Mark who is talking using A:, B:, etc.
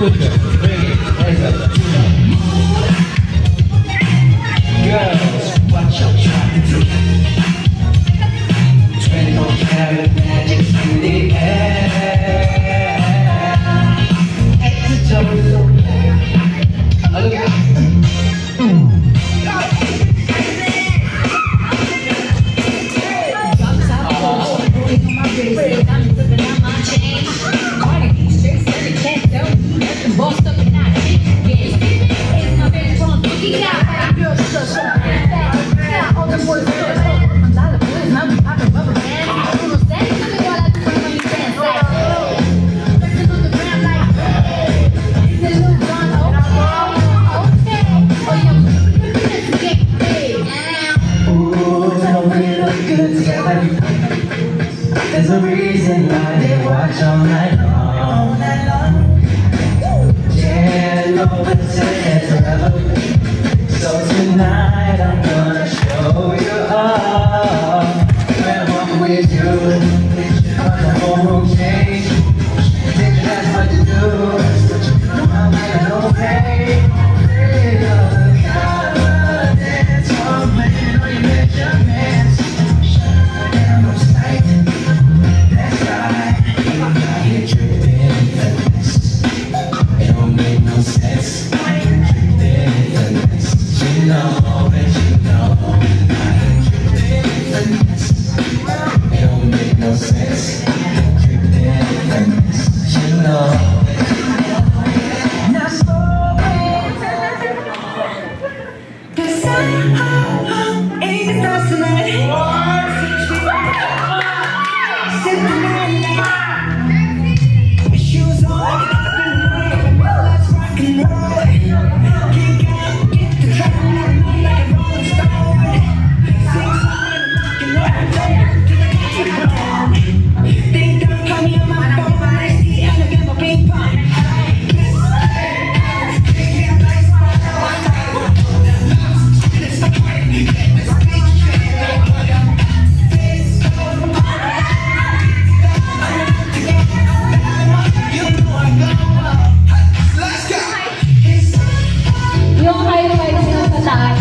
A: கொடுக்க There's a reason why they watch all night long. Can't it's forever. So tonight.
B: side.